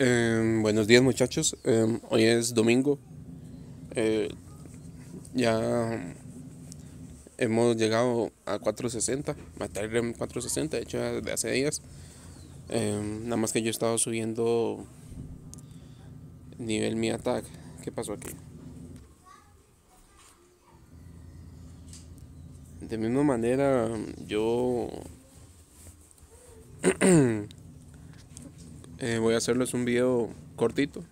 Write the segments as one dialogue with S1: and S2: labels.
S1: Em, buenos días muchachos, Em, hoy es domingo, Eh, ya hemos llegado a 460, a Telegram 460, de hecho de hace días, Em, nada más que yo he estado subiendo nivel mi attack, ¿qué pasó aquí? De misma manera yo eh, voy a hacerles un video cortito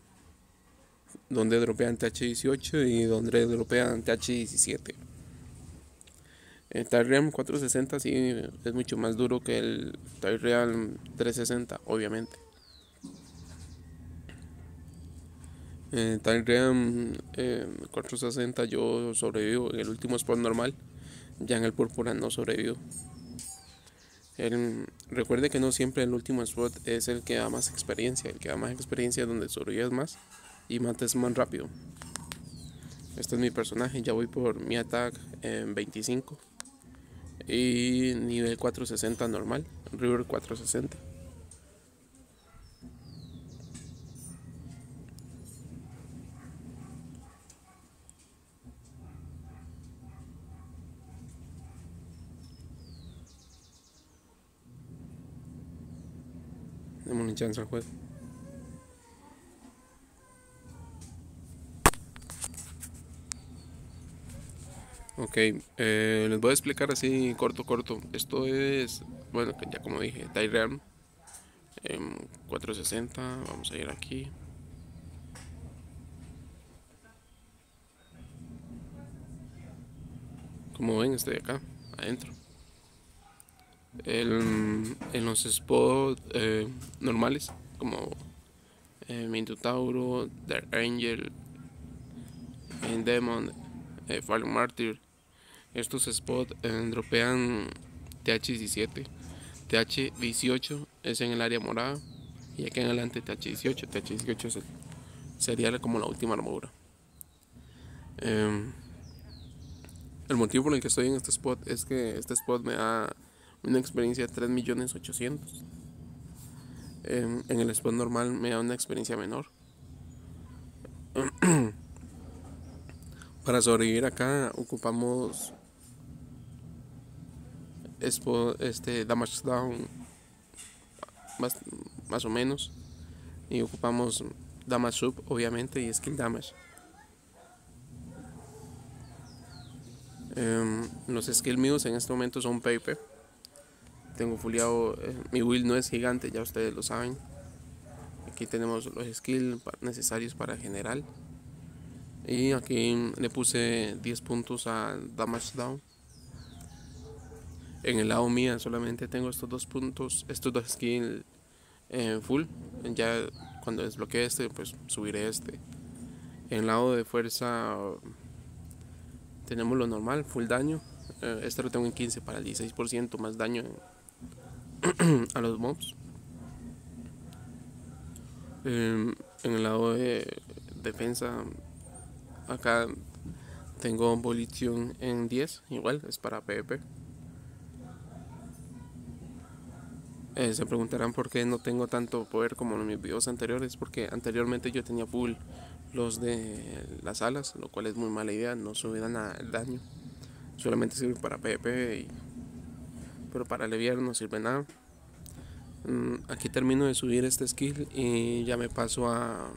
S1: donde dropean TH18 y donde dropean TH17. El Tyream 460 sí es mucho más duro que el Tyream 360, obviamente. El Tyream eh, 460 yo sobrevivo en el último spot normal, ya en el púrpura no sobrevivo. El, recuerde que no siempre el último spot es el que da más experiencia, el que da más experiencia es donde sobrevives más y mates más rápido. Este es mi personaje, ya voy por mi attack en 25 y nivel 460 normal, River 460. Demos una chance al juego. Ok, eh, les voy a explicar así corto, corto. Esto es, bueno, ya como dije, Tyram em, 460. Vamos a ir aquí. Como ven, estoy acá, adentro. En los spots eh, normales, como eh, Dark Angel, en Demon, eh, Fallen Martyr, estos spots eh, dropean TH17. TH18 es en el área morada y aquí en adelante TH18. TH18 es el- sería como la última armadura. Em, el motivo por el que estoy en este spot es que este spot me da una experiencia de 3.800.000. Em, en el spot normal me da una experiencia menor. Para sobrevivir acá ocupamos expo- este damage down más, más o menos y ocupamos damage sub obviamente y skill damage. Em, los skills míos en este momento son paper. Tengo fuliado, eh, mi build no es gigante, ya ustedes lo saben. Aquí tenemos los skills necesarios para general. Y aquí le puse 10 puntos a Damage Down. En el lado mía solamente tengo estos dos puntos, estos dos skills eh, full. Ya cuando desbloquee este, pues subiré este. En el lado de fuerza tenemos lo normal, full daño. Eh, este lo tengo en 15 para el 16% más daño a los mobs. Em, en el lado de defensa Acá tengo Volition en 10, igual es para PvP. Eh, se preguntarán por qué no tengo tanto poder como en mis videos anteriores, porque anteriormente yo tenía full los de las alas, lo cual es muy mala idea, no subirá nada el daño. Solamente sirve para PvP, y- pero para aliviar no sirve nada. Mm, aquí termino de subir este skill y ya me paso a,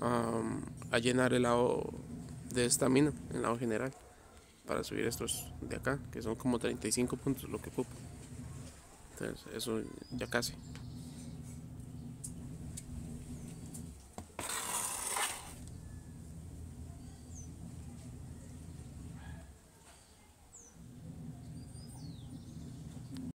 S1: a, a llenar el lado de estamina, el lado general, para subir estos de acá, que son como 35 puntos lo que ocupo. Entonces, eso ya casi.